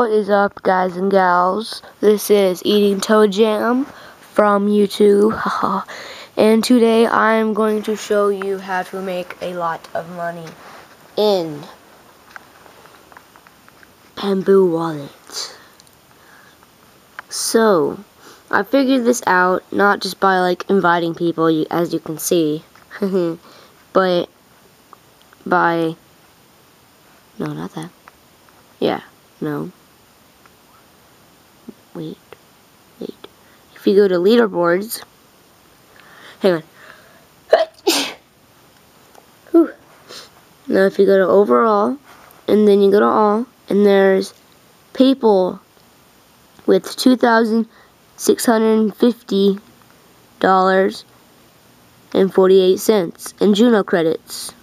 What is up guys and gals? This is Eating Toe Jam from YouTube. and today I am going to show you how to make a lot of money in Bamboo Wallet. So, I figured this out not just by like inviting people as you can see, but by no, not that. Yeah, no. Wait, wait. If you go to leaderboards, hang on. Now if you go to overall, and then you go to all, and there's people with 2,650 dollars and 48 cents in Juno credits.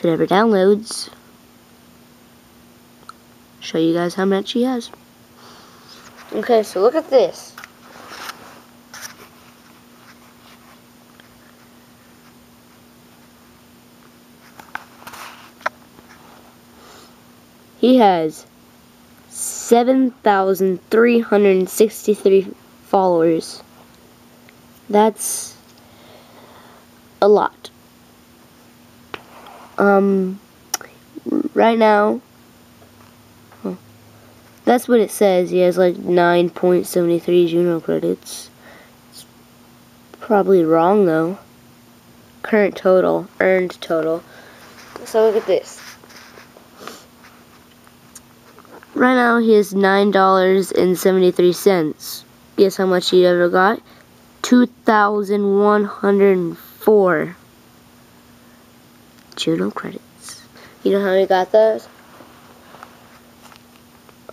If it ever downloads. Show you guys how much he has. Okay, so look at this. He has 7,363 followers. That's a lot um, right now, that's what it says. He has like 9.73 Juno credits. It's probably wrong though. Current total, earned total. So look at this. Right now he has $9.73. Guess how much he ever got? 2,104. Juno credits. You know how he got those?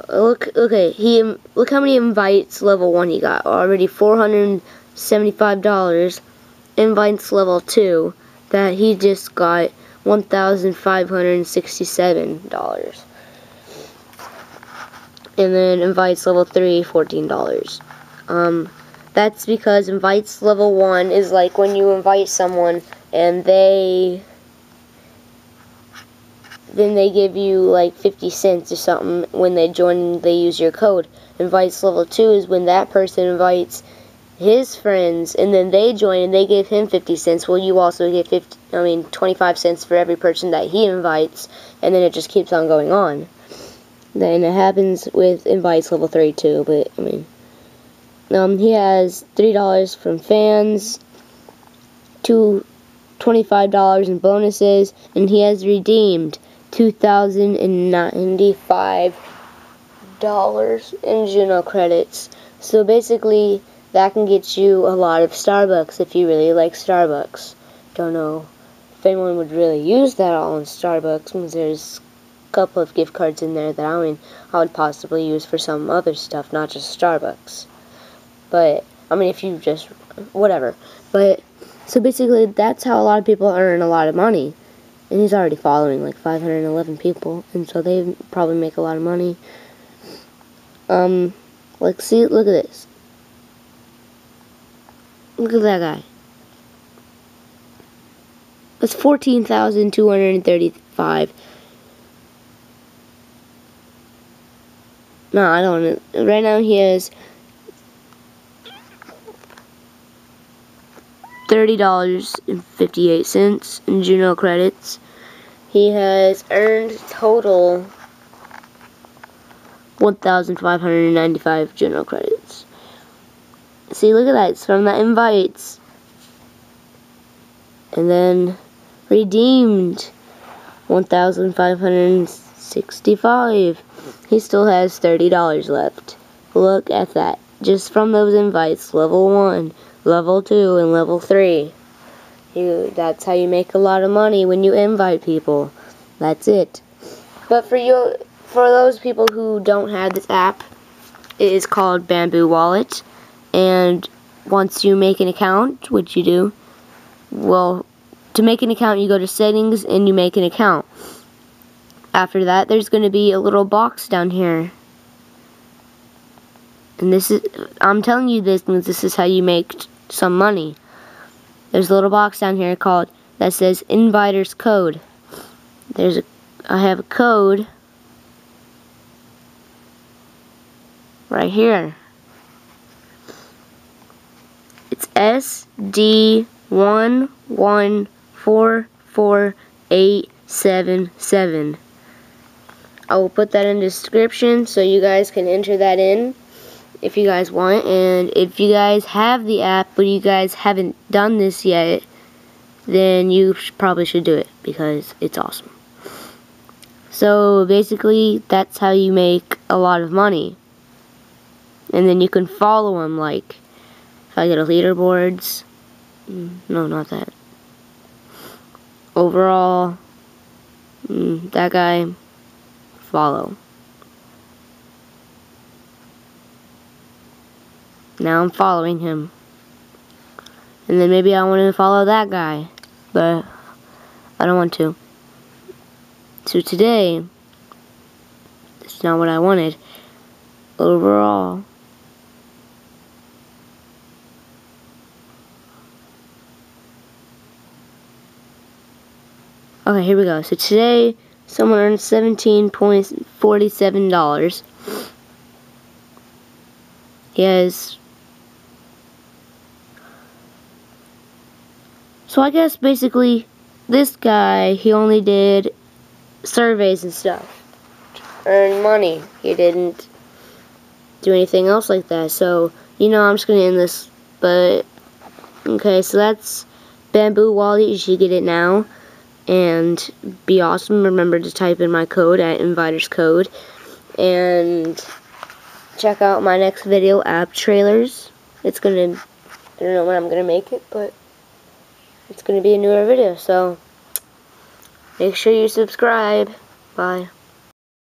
Look, okay, he look how many invites level one he got. Already four hundred seventy-five dollars. Invites level two that he just got one thousand five hundred sixty-seven dollars. And then invites level three, fourteen dollars. Um, that's because invites level one is like when you invite someone and they then they give you like 50 cents or something when they join they use your code. Invites level 2 is when that person invites his friends and then they join and they give him 50 cents. Well, you also get 50 I mean 25 cents for every person that he invites and then it just keeps on going on. Then it happens with invites level 3 too, but I mean um he has $3 from fans, two $25 in bonuses, and he has redeemed $2,095 in Juno credits. So basically, that can get you a lot of Starbucks if you really like Starbucks. Don't know if anyone would really use that all in Starbucks, because there's a couple of gift cards in there that I mean I would possibly use for some other stuff, not just Starbucks. But I mean, if you just whatever. But so basically, that's how a lot of people earn a lot of money and he's already following like 511 people, and so they probably make a lot of money. Um, like, see, look at this. Look at that guy. That's 14,235. No, I don't. Right now he has $30.58 in Juno credits. He has earned total 1,595 Juno credits. See, look at that. It's from the invites. And then redeemed 1,565. He still has $30 left. Look at that. Just from those invites, level 1 level 2 and level 3. You, that's how you make a lot of money when you invite people. That's it. But for you, for those people who don't have this app, it is called Bamboo Wallet. And once you make an account, which you do, well, to make an account, you go to settings and you make an account. After that, there's going to be a little box down here. And this is, I'm telling you this because this is how you make some money. there's a little box down here called that says Inviter's Code. There's a I have a code right here. It's SD1144877. I will put that in the description so you guys can enter that in if you guys want. And if you guys have the app but you guys haven't done this yet, then you probably should do it because it's awesome. So basically, that's how you make a lot of money. And then you can follow them, like, if I go to leaderboards, mm, no, not that. Overall, mm, that guy, follow. Now I'm following him. And then maybe I want to follow that guy. But I don't want to. So today, it's not what I wanted. Overall, Okay, here we go. So today, someone earned $17.47. He has... So I guess basically, this guy, he only did surveys and stuff. Earn money. He didn't do anything else like that. So, you know, I'm just going to end this. But, okay, so that's Bamboo Wallet. You should get it now and be awesome. Remember to type in my code at Inviter's Code. And check out my next video, app trailers. It's going to, I don't know when I'm going to make it, but it's going to be a newer video. So make sure you subscribe. Bye.